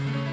mm you.